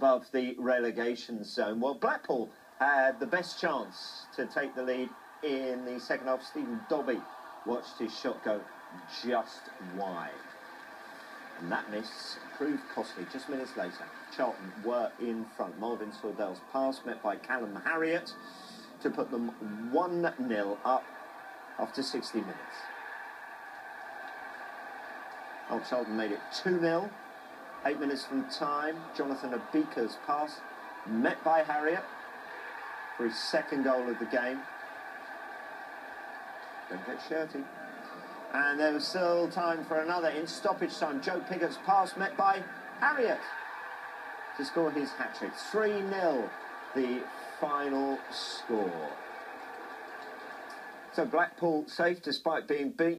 above the relegation zone. Well, Blackpool had the best chance to take the lead in the second half. Stephen Dobbie watched his shot go just wide. And that miss proved costly just minutes later. Charlton were in front. Marvin Sordell's pass met by Callum Harriott to put them 1-0 up after 60 minutes. Old Charlton made it 2-0. Eight minutes from time, Jonathan Obika's pass met by Harriott for his second goal of the game. Don't get shirty. And there was still time for another in stoppage time. Joe Pigott's pass met by Harriott to score his hat trick. 3 0, the final score. So Blackpool safe despite being beat.